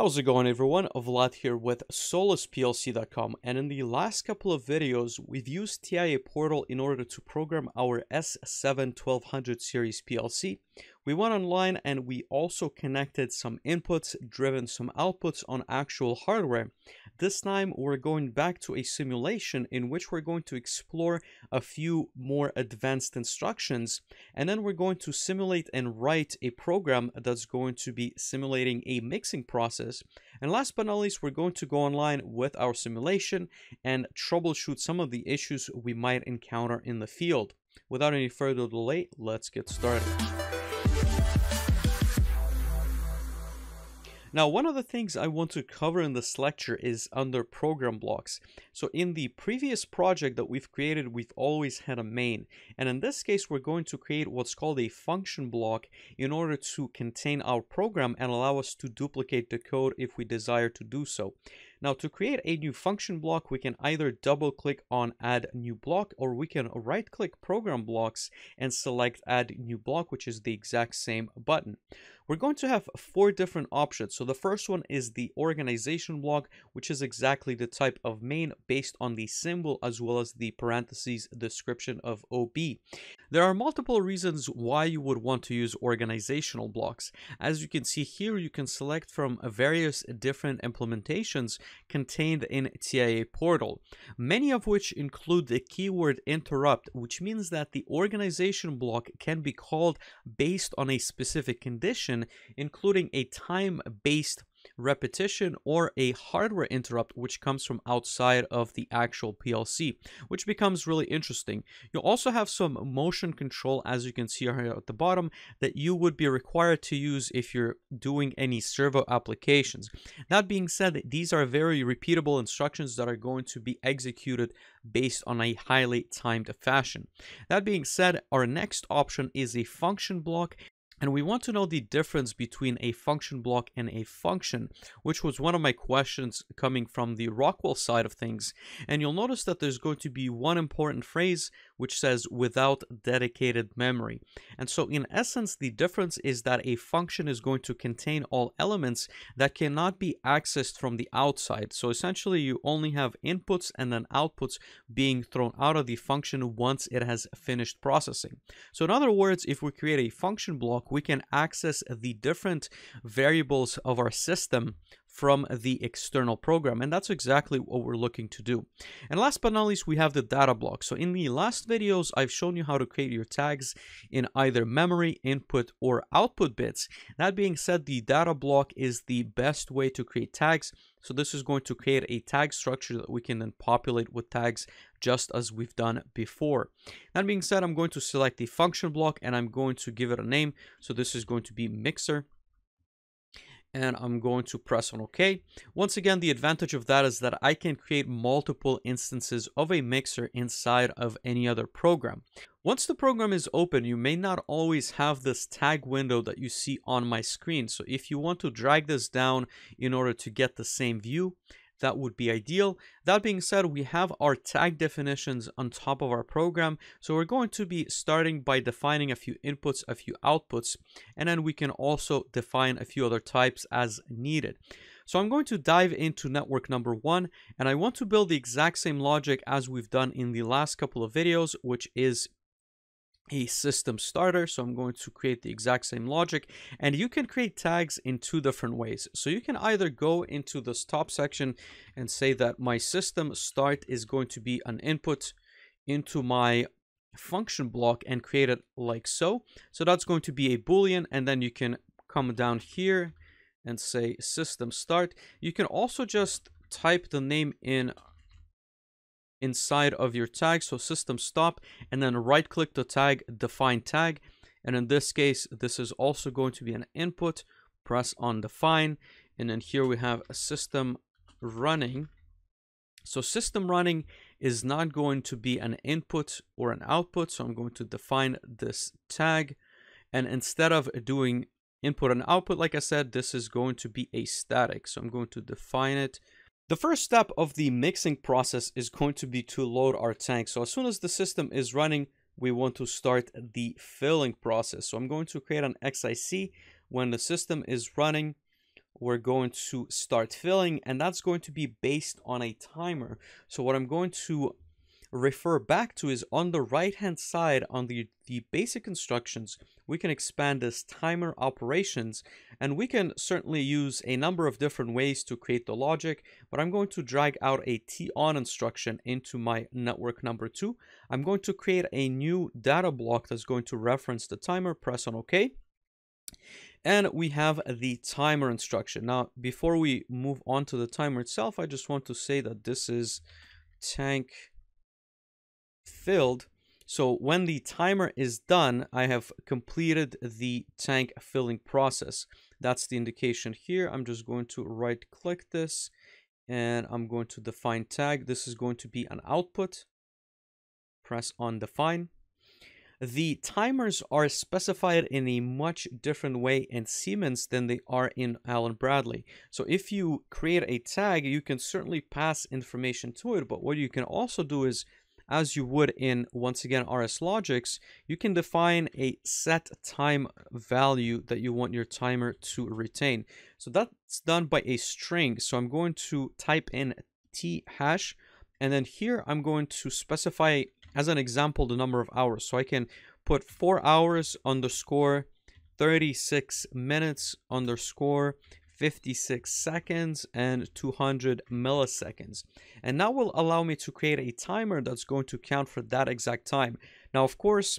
How's it going everyone? Vlad here with SolisPLC.com and in the last couple of videos we've used TIA Portal in order to program our S7 1200 series PLC. We went online and we also connected some inputs, driven some outputs on actual hardware. This time we're going back to a simulation in which we're going to explore a few more advanced instructions and then we're going to simulate and write a program that's going to be simulating a mixing process. And last but not least, we're going to go online with our simulation and troubleshoot some of the issues we might encounter in the field. Without any further delay, let's get started. Now, one of the things I want to cover in this lecture is under program blocks. So in the previous project that we've created, we've always had a main. And in this case, we're going to create what's called a function block in order to contain our program and allow us to duplicate the code if we desire to do so. Now to create a new function block, we can either double click on add new block or we can right click program blocks and select add new block, which is the exact same button. We're going to have four different options. So the first one is the organization block, which is exactly the type of main based on the symbol as well as the parentheses description of OB. There are multiple reasons why you would want to use organizational blocks. As you can see here, you can select from various different implementations contained in TIA Portal, many of which include the keyword interrupt, which means that the organization block can be called based on a specific condition including a time-based repetition or a hardware interrupt which comes from outside of the actual PLC, which becomes really interesting. You'll also have some motion control as you can see here at the bottom that you would be required to use if you're doing any servo applications. That being said, these are very repeatable instructions that are going to be executed based on a highly timed fashion. That being said, our next option is a function block and we want to know the difference between a function block and a function, which was one of my questions coming from the Rockwell side of things. And you'll notice that there's going to be one important phrase which says without dedicated memory. And so in essence, the difference is that a function is going to contain all elements that cannot be accessed from the outside. So essentially you only have inputs and then outputs being thrown out of the function once it has finished processing. So in other words, if we create a function block, we can access the different variables of our system from the external program. And that's exactly what we're looking to do. And last but not least, we have the data block. So in the last videos, I've shown you how to create your tags in either memory, input, or output bits. That being said, the data block is the best way to create tags. So this is going to create a tag structure that we can then populate with tags just as we've done before. That being said, I'm going to select the function block and I'm going to give it a name. So this is going to be mixer and I'm going to press on OK. Once again, the advantage of that is that I can create multiple instances of a mixer inside of any other program. Once the program is open, you may not always have this tag window that you see on my screen. So if you want to drag this down in order to get the same view, that would be ideal. That being said, we have our tag definitions on top of our program. So we're going to be starting by defining a few inputs, a few outputs, and then we can also define a few other types as needed. So I'm going to dive into network number one, and I want to build the exact same logic as we've done in the last couple of videos, which is a system starter. So I'm going to create the exact same logic and you can create tags in two different ways. So you can either go into this top section and say that my system start is going to be an input into my function block and create it like so. So that's going to be a boolean and then you can come down here and say system start. You can also just type the name in inside of your tag. So system stop and then right click the tag, define tag. And in this case, this is also going to be an input. Press on define. And then here we have a system running. So system running is not going to be an input or an output. So I'm going to define this tag. And instead of doing input and output, like I said, this is going to be a static. So I'm going to define it the first step of the mixing process is going to be to load our tank. So as soon as the system is running, we want to start the filling process. So I'm going to create an XIC when the system is running. we're going to start filling and that's going to be based on a timer. So what I'm going to refer back to is on the right hand side on the, the basic instructions, we can expand this timer operations and we can certainly use a number of different ways to create the logic, but I'm going to drag out a T on instruction into my network number two. I'm going to create a new data block that's going to reference the timer, press on OK. And we have the timer instruction. Now, before we move on to the timer itself, I just want to say that this is tank filled. So when the timer is done, I have completed the tank filling process. That's the indication here. I'm just going to right click this and I'm going to define tag. This is going to be an output. Press on define. The timers are specified in a much different way in Siemens than they are in Allen Bradley. So if you create a tag, you can certainly pass information to it, but what you can also do is as you would in, once again, RSLogix, you can define a set time value that you want your timer to retain. So that's done by a string. So I'm going to type in t hash, and then here I'm going to specify, as an example, the number of hours. So I can put 4 hours underscore 36 minutes underscore 56 seconds and 200 milliseconds. And that will allow me to create a timer that's going to count for that exact time. Now, of course,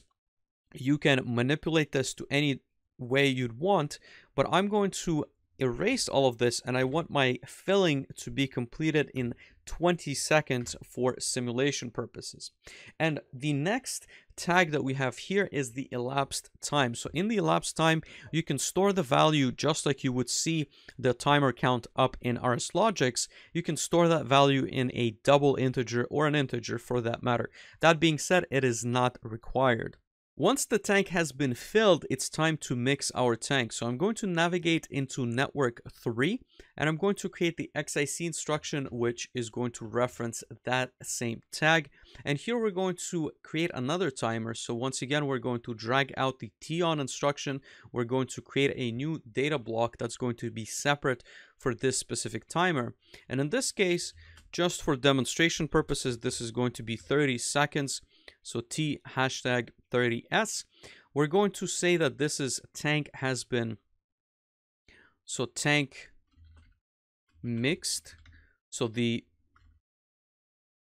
you can manipulate this to any way you'd want, but I'm going to erase all of this and I want my filling to be completed in 20 seconds for simulation purposes. And the next tag that we have here is the elapsed time. So in the elapsed time, you can store the value just like you would see the timer count up in RSLogix. You can store that value in a double integer or an integer for that matter. That being said, it is not required. Once the tank has been filled, it's time to mix our tank. So I'm going to navigate into network 3 and I'm going to create the XIC instruction which is going to reference that same tag. And here we're going to create another timer. So once again, we're going to drag out the T on instruction. We're going to create a new data block that's going to be separate for this specific timer. And in this case, just for demonstration purposes, this is going to be 30 seconds. So T hashtag 30S. We're going to say that this is tank has been, so tank mixed. So the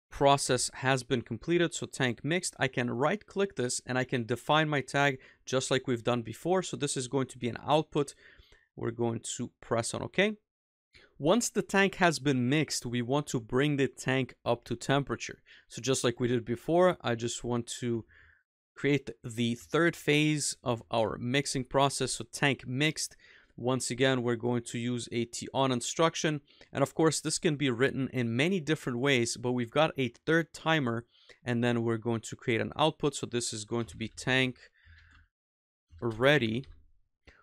process has been completed. So tank mixed, I can right click this and I can define my tag just like we've done before. So this is going to be an output. We're going to press on OK. Once the tank has been mixed, we want to bring the tank up to temperature. So just like we did before, I just want to create the third phase of our mixing process. So tank mixed. Once again, we're going to use a T on instruction. And of course, this can be written in many different ways, but we've got a third timer and then we're going to create an output. So this is going to be tank ready.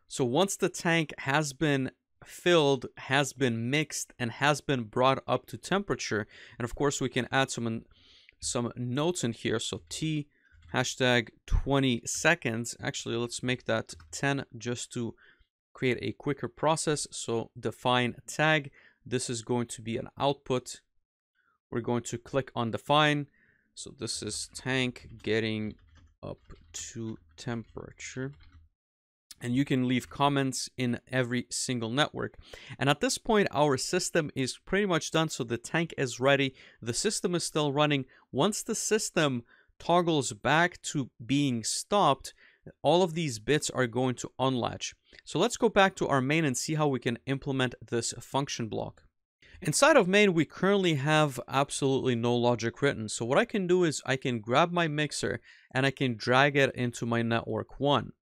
So once the tank has been filled has been mixed and has been brought up to temperature. And of course we can add some some notes in here. So t hashtag 20 seconds. Actually let's make that 10 just to create a quicker process. So define tag. This is going to be an output. We're going to click on define. So this is tank getting up to temperature and you can leave comments in every single network. And at this point, our system is pretty much done. So the tank is ready. The system is still running. Once the system toggles back to being stopped, all of these bits are going to unlatch. So let's go back to our main and see how we can implement this function block. Inside of main, we currently have absolutely no logic written. So what I can do is I can grab my mixer and I can drag it into my network one.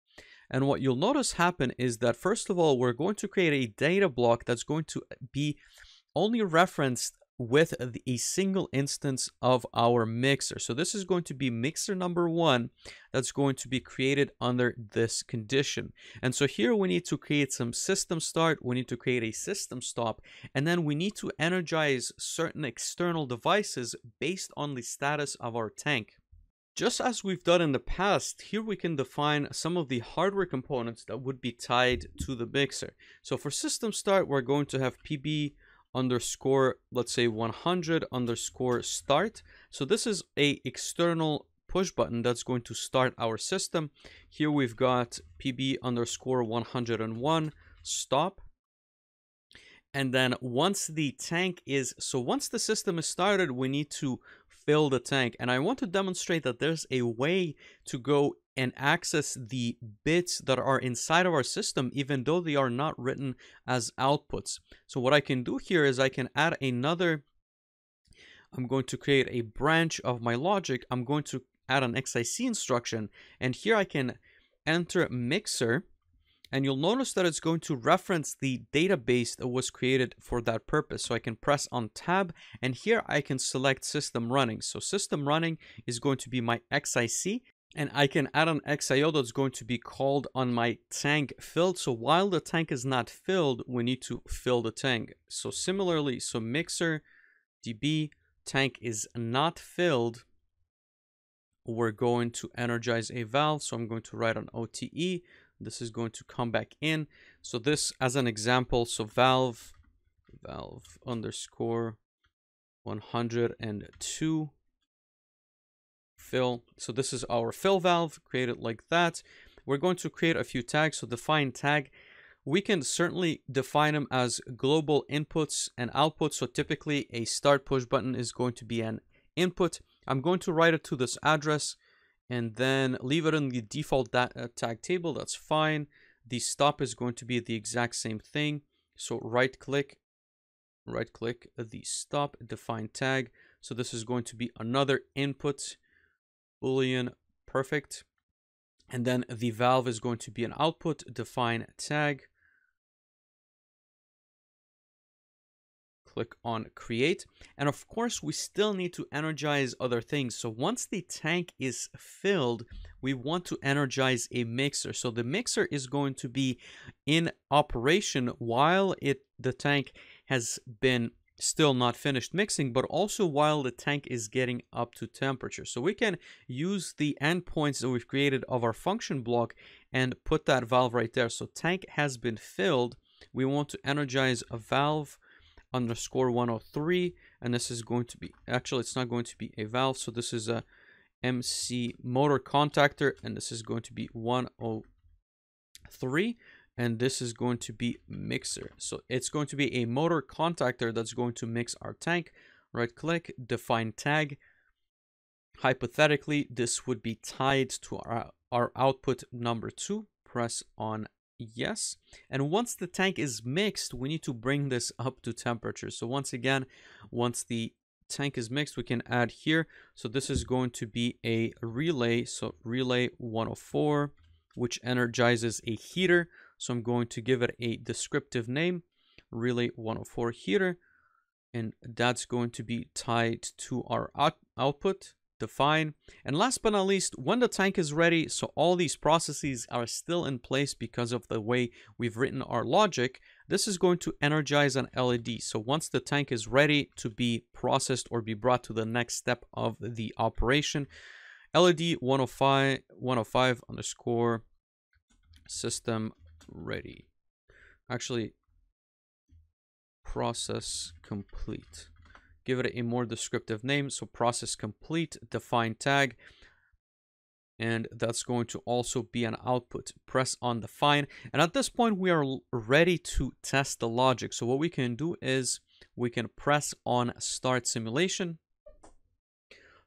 And what you'll notice happen is that first of all, we're going to create a data block that's going to be only referenced with a single instance of our mixer. So this is going to be mixer number one that's going to be created under this condition. And so here we need to create some system start, we need to create a system stop, and then we need to energize certain external devices based on the status of our tank. Just as we've done in the past, here we can define some of the hardware components that would be tied to the mixer. So for system start, we're going to have PB underscore, let's say 100 underscore start. So this is a external push button that's going to start our system. Here we've got PB underscore 101 stop. And then once the tank is, so once the system is started, we need to fill the tank. And I want to demonstrate that there's a way to go and access the bits that are inside of our system, even though they are not written as outputs. So what I can do here is I can add another, I'm going to create a branch of my logic. I'm going to add an XIC instruction, and here I can enter mixer, and you'll notice that it's going to reference the database that was created for that purpose. So I can press on tab and here I can select system running. So system running is going to be my XIC and I can add an XIO that's going to be called on my tank filled. So while the tank is not filled, we need to fill the tank. So similarly, so mixer db tank is not filled. We're going to energize a valve. So I'm going to write an OTE this is going to come back in. So this as an example, so valve, valve underscore 102 fill. So this is our fill valve created like that. We're going to create a few tags. So define tag. We can certainly define them as global inputs and outputs. So typically a start push button is going to be an input. I'm going to write it to this address and then leave it in the default uh, tag table. That's fine. The stop is going to be the exact same thing. So right click, right click the stop define tag. So this is going to be another input boolean perfect. And then the valve is going to be an output define tag. Click on create. And of course, we still need to energize other things. So once the tank is filled, we want to energize a mixer. So the mixer is going to be in operation while it the tank has been still not finished mixing, but also while the tank is getting up to temperature. So we can use the endpoints that we've created of our function block and put that valve right there. So tank has been filled. We want to energize a valve underscore 103 and this is going to be actually it's not going to be a valve so this is a MC motor contactor and this is going to be 103 and this is going to be mixer. So it's going to be a motor contactor that's going to mix our tank. Right click define tag. Hypothetically this would be tied to our, our output number two. Press on yes. And once the tank is mixed, we need to bring this up to temperature. So once again, once the tank is mixed, we can add here. So this is going to be a relay. So relay 104, which energizes a heater. So I'm going to give it a descriptive name, relay 104 heater. And that's going to be tied to our out output define. And last but not least, when the tank is ready, so all these processes are still in place because of the way we've written our logic, this is going to energize an LED. So once the tank is ready to be processed or be brought to the next step of the operation, LED 105, 105 underscore system ready. Actually, process complete give it a more descriptive name. So process complete, define tag, and that's going to also be an output. Press on define. And at this point, we are ready to test the logic. So what we can do is we can press on start simulation.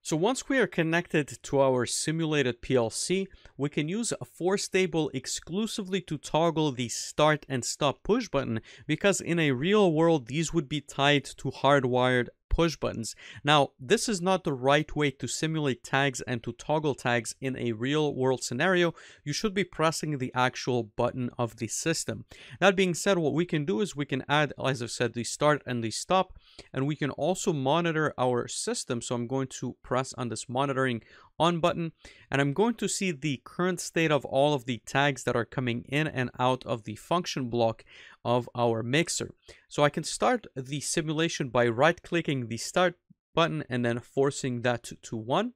So once we are connected to our simulated PLC, we can use a force table exclusively to toggle the start and stop push button because in a real world, these would be tied to hardwired push buttons. Now, this is not the right way to simulate tags and to toggle tags in a real world scenario. You should be pressing the actual button of the system. That being said, what we can do is we can add, as I've said, the start and the stop, and we can also monitor our system. So I'm going to press on this monitoring on button and I'm going to see the current state of all of the tags that are coming in and out of the function block of our mixer. So I can start the simulation by right clicking the start button and then forcing that to, to 1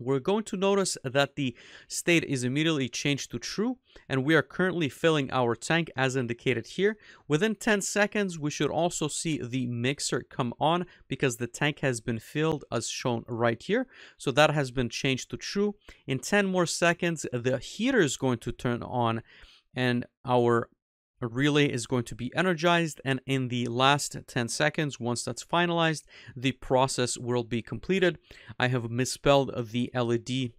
we're going to notice that the state is immediately changed to true and we are currently filling our tank as indicated here. Within 10 seconds, we should also see the mixer come on because the tank has been filled as shown right here. So that has been changed to true. In 10 more seconds, the heater is going to turn on and our relay is going to be energized and in the last 10 seconds once that's finalized the process will be completed. I have misspelled the led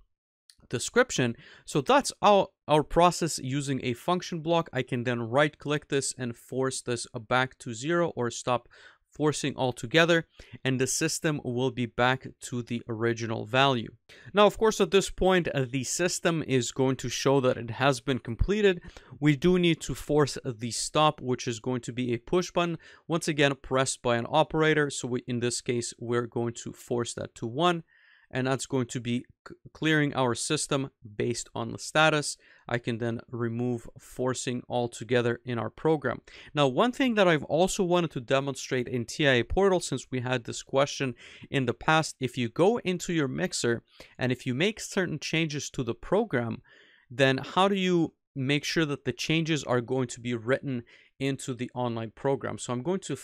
description. So that's our our process using a function block. I can then right click this and force this back to zero or stop forcing altogether and the system will be back to the original value. Now of course at this point uh, the system is going to show that it has been completed. We do need to force the stop which is going to be a push button once again pressed by an operator so we, in this case we're going to force that to 1 and that's going to be clearing our system based on the status. I can then remove forcing altogether in our program. Now, one thing that I've also wanted to demonstrate in TIA Portal, since we had this question in the past, if you go into your mixer and if you make certain changes to the program, then how do you make sure that the changes are going to be written into the online program? So I'm going to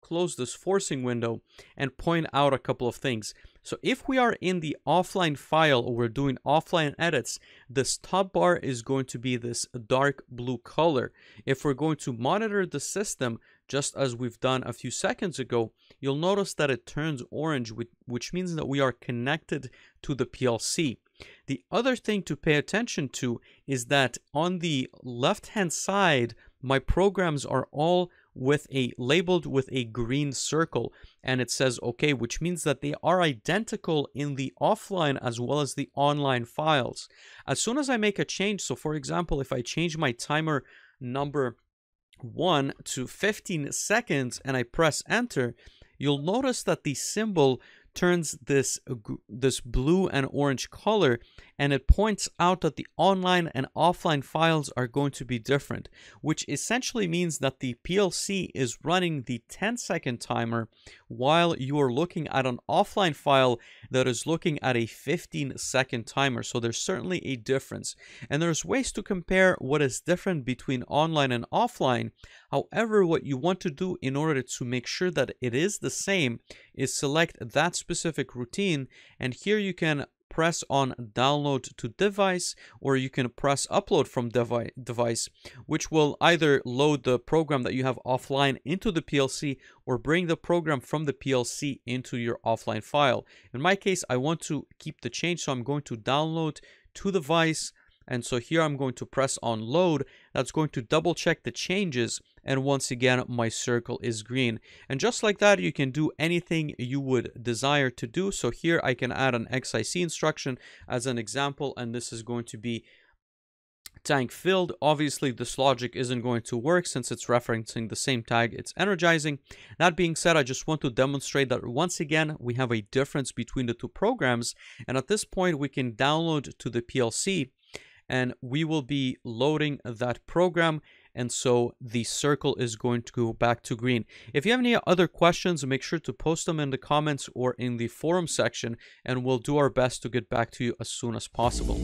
close this forcing window and point out a couple of things. So if we are in the offline file or we're doing offline edits, this top bar is going to be this dark blue color. If we're going to monitor the system, just as we've done a few seconds ago, you'll notice that it turns orange, which means that we are connected to the PLC. The other thing to pay attention to is that on the left-hand side, my programs are all with a labeled with a green circle and it says okay which means that they are identical in the offline as well as the online files. As soon as i make a change so for example if i change my timer number 1 to 15 seconds and i press enter you'll notice that the symbol turns this this blue and orange color and it points out that the online and offline files are going to be different which essentially means that the PLC is running the 10 second timer while you are looking at an offline file that is looking at a 15 second timer. So there's certainly a difference. And there's ways to compare what is different between online and offline. However what you want to do in order to make sure that it is the same is select that specific routine. And here you can press on download to device or you can press upload from devi device which will either load the program that you have offline into the PLC or bring the program from the PLC into your offline file. In my case I want to keep the change so I'm going to download to device and so here I'm going to press on load. That's going to double check the changes. And once again, my circle is green. And just like that, you can do anything you would desire to do. So here I can add an XIC instruction as an example. And this is going to be tank filled. Obviously, this logic isn't going to work since it's referencing the same tag it's energizing. That being said, I just want to demonstrate that once again, we have a difference between the two programs. And at this point, we can download to the PLC and we will be loading that program and so the circle is going to go back to green. If you have any other questions, make sure to post them in the comments or in the forum section and we'll do our best to get back to you as soon as possible.